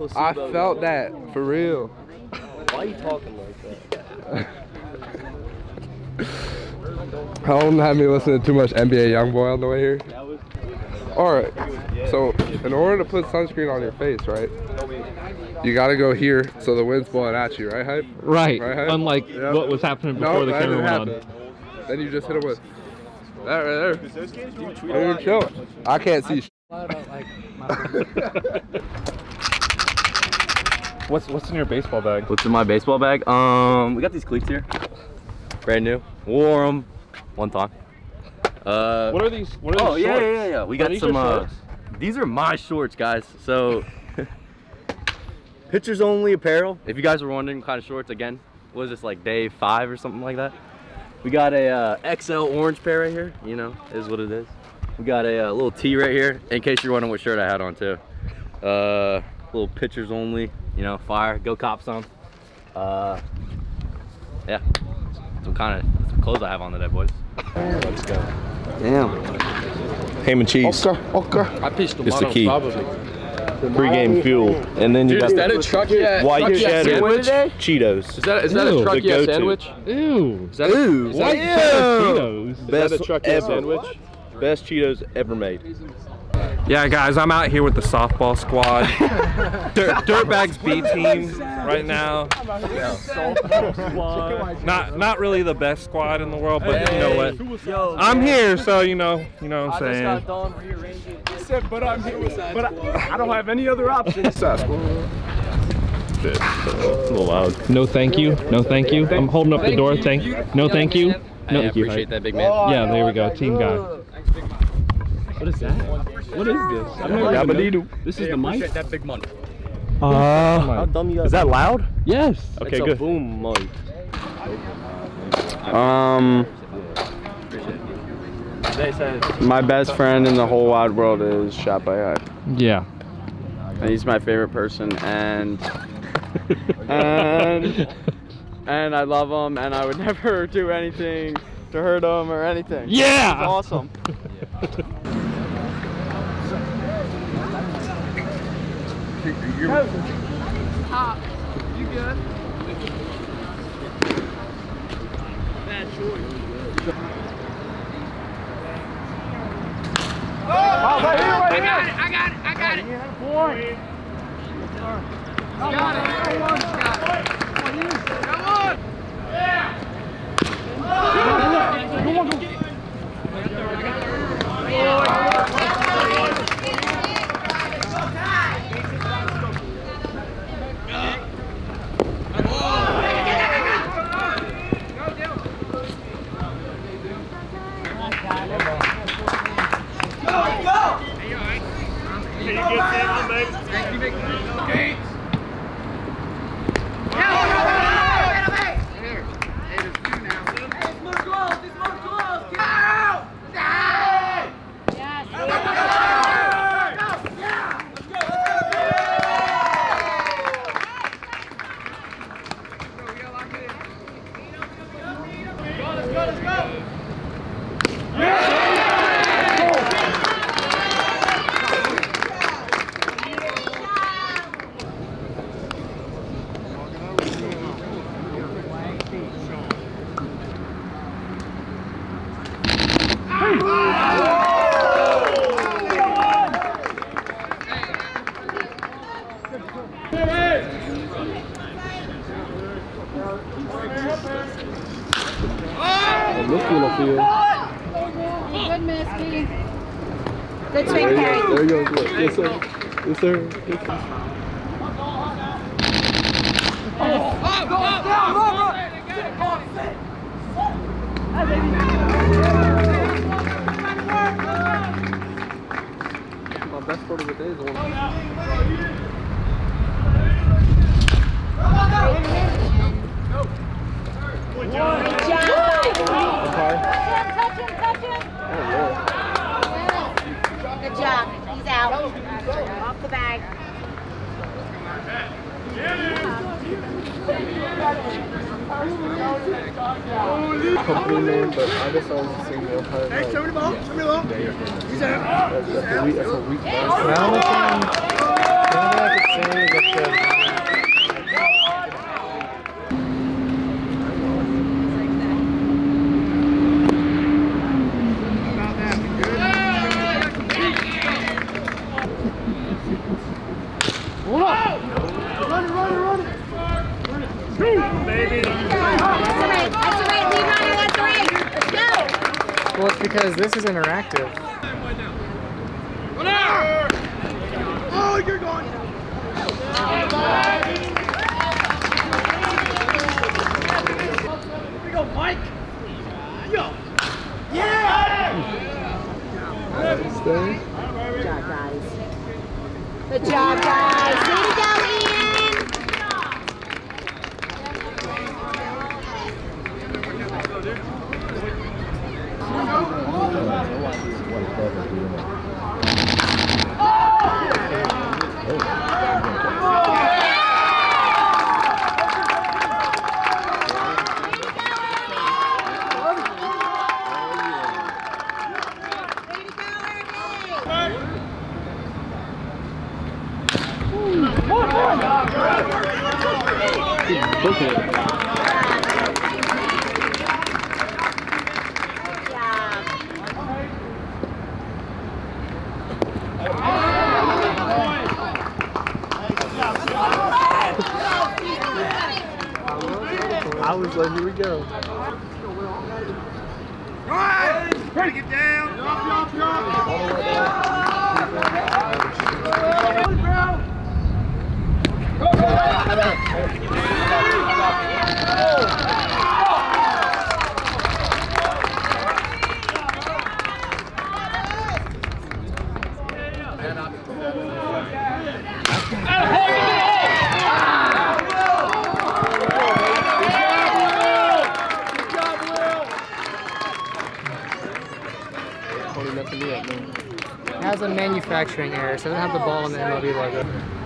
I felt that for real. Why are you talking like that? Don't have me listening to too much NBA YoungBoy on the way here. All right. So, in order to put sunscreen on your face, right? You gotta go here so the wind's blowing at you, right, hype? Right. Right, hype? Unlike Yep. what was happening before No, the camera didn't went on. Then you just hit it with that right there. Are oh, you chilling? I can't see. What's what's in your baseball bag? What's in my baseball bag? Um, we got these cleats here. Brand new. Wore them one time. Uh, What are these? What are oh these yeah, yeah, yeah, yeah. We got these some. Uh, these are my shorts, guys. So, pitchers only apparel. If you guys were wondering, what kind of shorts again? Was this like day five or something like that? We got a uh, XL orange pair right here. You know, is what it is. We got a, uh little tee right here, in case you're wondering what shirt I had on too. Uh, little pitchers only. You know, fire. Go cop some. Uh, yeah. Some kind of some clothes I have on today, boys. Let's go. Damn. Ham and cheese. Okay, okay. I pitched It's the key. Pre-game fuel, and then you got Is that a truck yet? white truck yet cheddar sandwich? Cheetos. Is that is that Ew. a truck The yet sandwich? Ew. Is that a, is that White a, cheddar Cheetos. Best a truck yet ever. sandwich? Best Cheetos ever made. Yeah, guys, I'm out here with the softball squad. Dirt, Dirtbags B team right now. Not not really the best squad in the world, but you know what? I'm here, so you know, you know what I'm saying. but I'm here, but I, I don't have any other options. Shit. A little loud. No, thank you. No, thank you. I'm holding up the door. Thank. No, thank you. No, I thank you. appreciate that, big man. Yeah, there we go. Team guy. What is that? What is this? I've never even known- This is the mic. that big money. Uh, dumb you is that loud? Yes. Okay, it's a good. boom mic. Um, my best friend in the whole wide world is Shot By Hype. Yeah. And he's my favorite person, and and and I love him, and I would never do anything to hurt him or anything. Yeah. He's awesome. Good miss, B. Good swing, Carrie. There you go. Yes, sir. Yes, sir. My best photo of the day is the one. Touch him, touch him. Good job. He's out. Off the bag. name, but I just saying one time. Hey, show me the ball. Show me the ball. He's out. That's, a weak. That's a weak. Now, the thing I could say is that That's all right. That's all right. Leave runner. That's all right. Let's go. Well, it's because this is interactive. Good job, guys. Way to go, Ian. Way to go, Irving. I was like, here we go. It has a manufacturing error, so it doesn't have the ball in the MLB logo.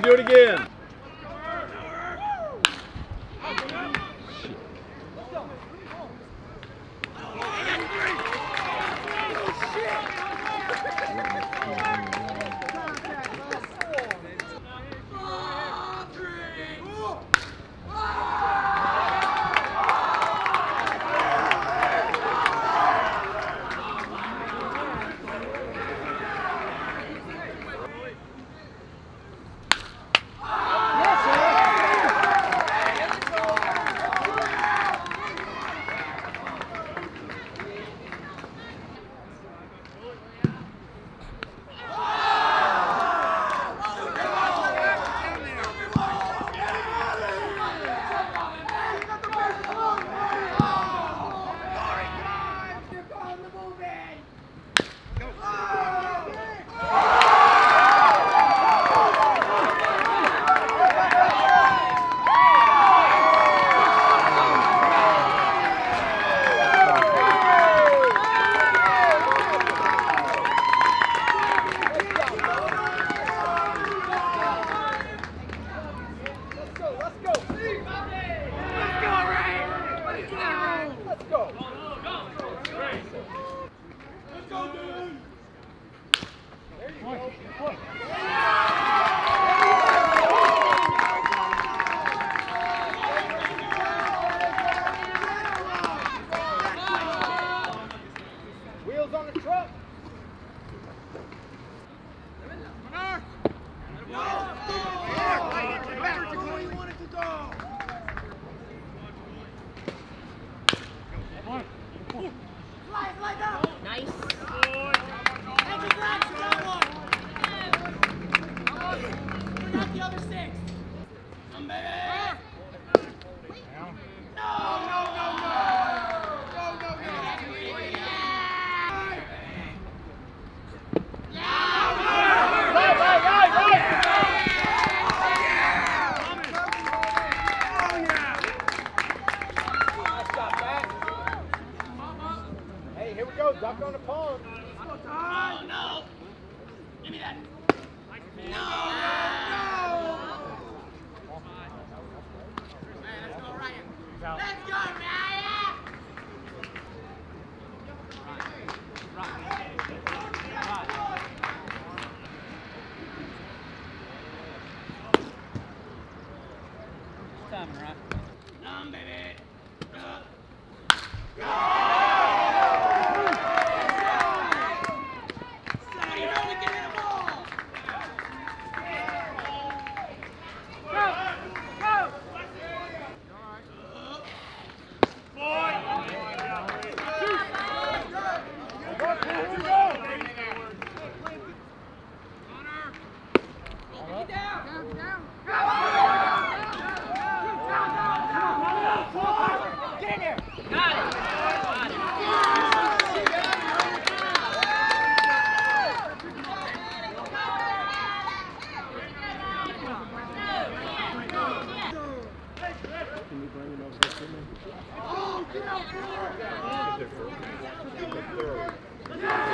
Do it again, Third.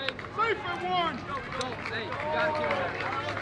Baby. Do it again. Thank